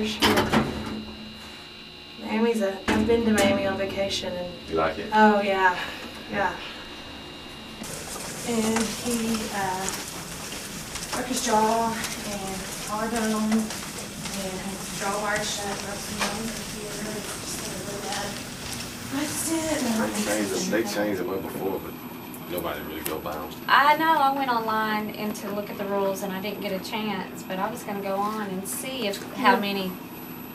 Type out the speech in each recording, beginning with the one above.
for sure. Miami's a. I've been to Miami on vacation and. You like it? Oh yeah, yeah. And he uh, broke his jaw and collarbone and his jaw wired shut, broke some bones here. Just really bad. I just didn't. They changed they changed them up before, but nobody really go by them. I know I went online and to look at the rules and I didn't get a chance, but I was gonna go on and see if how many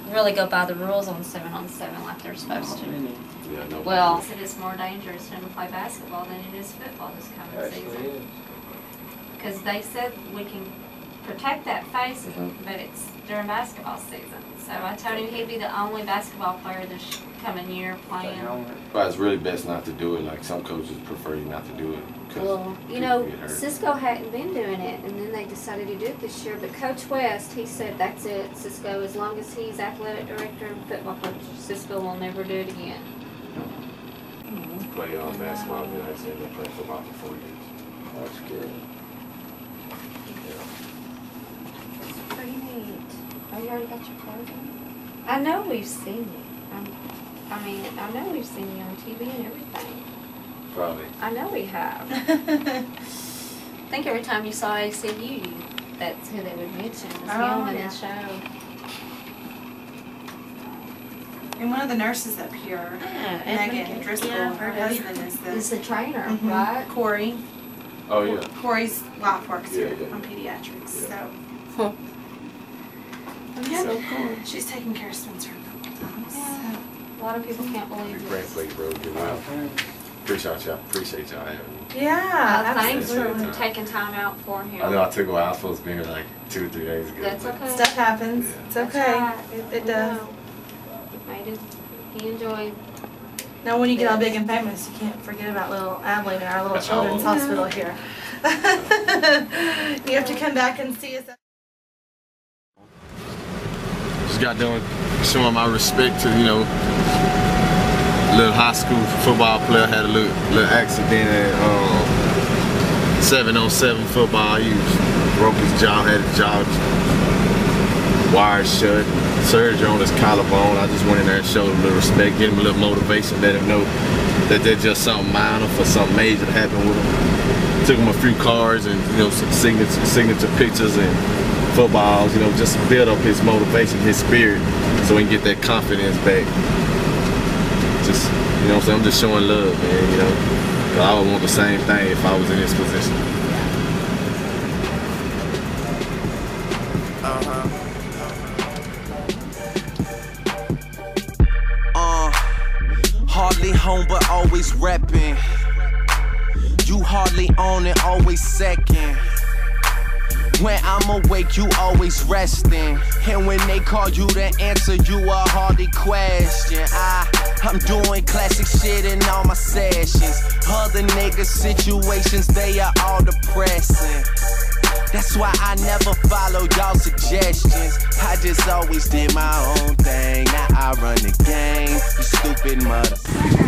really go by the rules on seven on seven like they're supposed to. Yeah, nobody. Well, it is more dangerous for them to play basketball than it is football this coming season. Because they said we can protect that face, but it's during basketball season. So I told him he'd be the only basketball player this coming year playing. But it's really best not to do it, like some coaches prefer you not to do it. Well, you know. Cisco hadn't been doing it, and then they decided to do it this year. But Coach West, he said that's it. Cisco, as long as he's athletic director and football coach, Cisco will never do it again. Play um, basketball, then I said they play football for four years. That's good. You already got your clothes on? I know we've seen you. I'm, I mean, I know we've seen you on TV and everything. Probably. I know we have. I think every time you saw ACU, that's who they would mention was Oh, him in yeah. the show. And one of the nurses up here, Megan Driscoll, her husband is Is the the trainer, Mhm. right? Corey. Oh, yeah. Corey's wife works Yeah, here yeah. on pediatrics, Yeah. so. Huh. Yeah, So cool. she's taking care of Spencer a couple times. Yeah. A lot of people can't believe it. Great this. place, bro. Good wow. Appreciate y'all. Appreciate y'all having Yeah, Uh, thanks for absolutely. taking time out for him. I know I took a while. I was supposed to be here like two or three days ago. That's okay. Stuff happens. Yeah. It's okay. right. It, it does. No. He made it. He enjoyed. Now, when you get all big and famous, you can't forget about little Abilene and our little children's all. hospital here. you have to come back and see us. Just got done showing my respect to, you know, little high school football player had a little, little accident at um, 7 on 7 football. He broke his jaw, had his jaw wired shut, surgery on his collarbone. I just went in there and showed him a little respect, give him a little motivation, let him know that they're just something minor for something major to happen with him. Took him a few cards and, you know, some signature, signature pictures and footballs, you know, just build up his motivation, his spirit, so he can get that confidence back. Just, you know I'm saying? I'm just showing love, man, you know. I would want the same thing if I was in his position. Uh, huh. Uh. hardly home but always reppin'. You hardly own it, always second. When I'm awake, you always resting. And when they call you to answer, you a hardly question. I, I'm doing classic shit in all my sessions. Other niggas' situations, they are all depressing. That's why I never follow y'all suggestions. I just always did my own thing. Now I run the game. You stupid mother.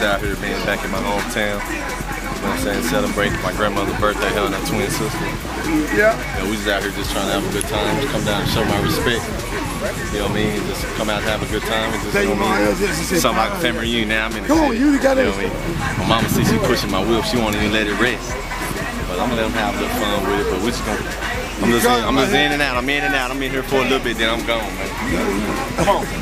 Was out here being back in my hometown. You know what I'm saying? Celebrating my grandmother's birthday, her and her twin sister. Yeah. You know, we just out here just trying to have a good time, just come down and show my respect. You know what I mean? Just come out and have a good time. And just, you know what I mean? just- just- Something like a family reunion now. I'm in the Come on, city. you gotta- know what I mean? My mama says she pushing my whip. She won't even let it rest. But I'm gonna let them have a little fun with it. But we're just gonna. I'm just, in, I'm just in and out. I'm in and out. I'm in here for a little bit, then I'm gone, man. Come on. Come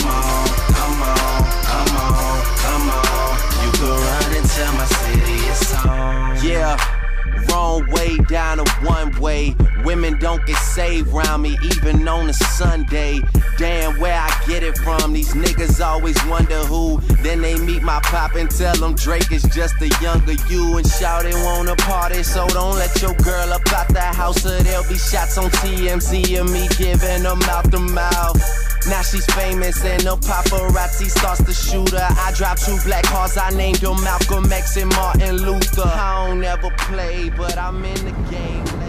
on, come on, come on, come on. You can run and tell my city it's on. Yeah. Wrong way down a one way. Women don't get saved round me, even on a Sunday. Damn, where I get it from. These niggas always wonder who. Then they meet my pop and tell them Drake is just a younger you. And shout it wanna party, so don't let your girl up out the house, or there'll be shots on TMZ of me giving them out the mouth. Now she's famous and the paparazzi starts to shoot her. I dropped two black cars, I named them Malcolm X and Martin Luther. I don't ever play, but I'm in the game.